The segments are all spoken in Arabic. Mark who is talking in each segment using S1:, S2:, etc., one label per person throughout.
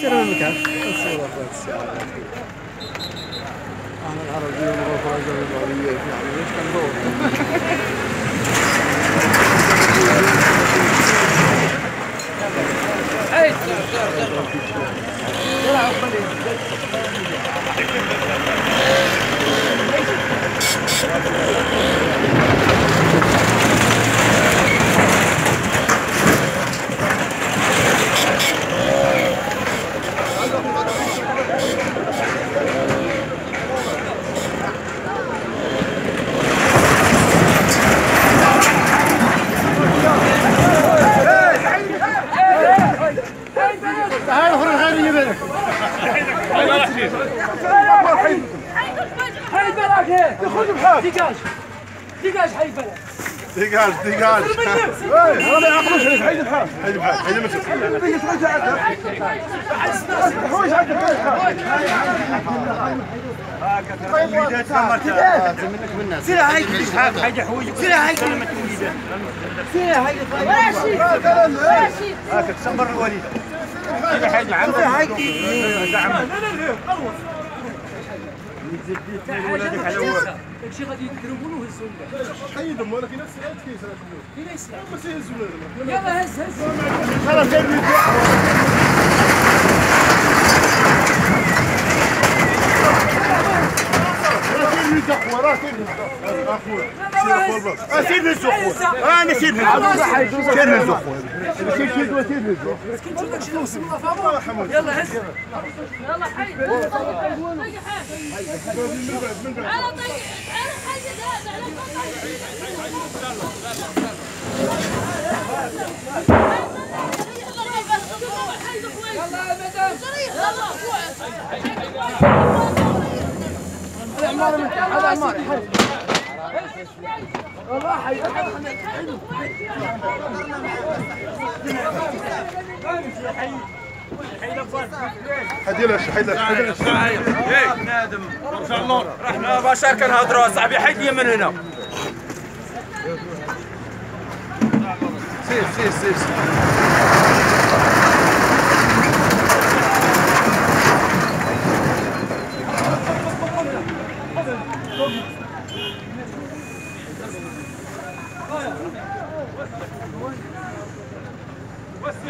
S1: Ceramica. Let's see what that's Ahmet aracıyla röportajları doğru yiyor. Yani geçken Evet, dur, dur, dur. Dur, dur, dur. أنا العربية والغرفة العربية يعني ليش كان دور ديجاج ديجاج حي البلد ديجاج ديجاج هذا ما يعقلوش عليك حيد الحال حيد بحال حيد المسك دقيقة شوي تعال حوش عندك سير هاي حاجة حوجك سير هاي سير هاي هاك تسمر الوليد هاي شي غادي يضربوا له هزوا حيدهم ولكن نفس الوقت كيسرقوا فين يسرع بس يهزوا لنا يلا هز هز خلاص سير نزو أنا سير نزو سير نزو سير سير نزو كنت شو داكشي اللي وصلنا فامو يلا هز يلا حي أنا طيق أنا حي هذا على يلا يا مدام هذا عمار حيد لها حيد لها حيد لها نادم رحنا بشر كنهضروا صاحبي حيد لي من هنا سير سير سير What's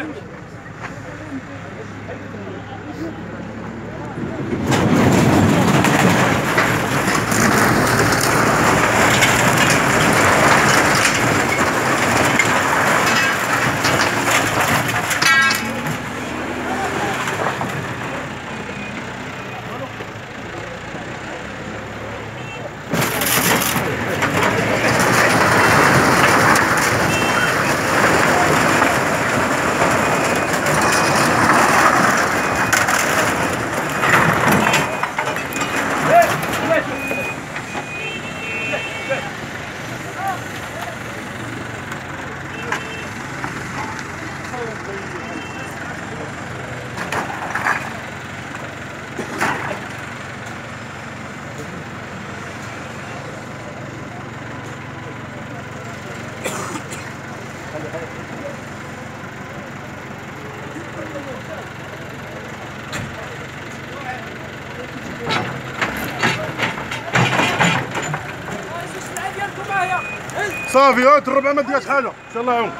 S1: صافي هات الربع ما ديرش حاجة إن شاء الله يعاون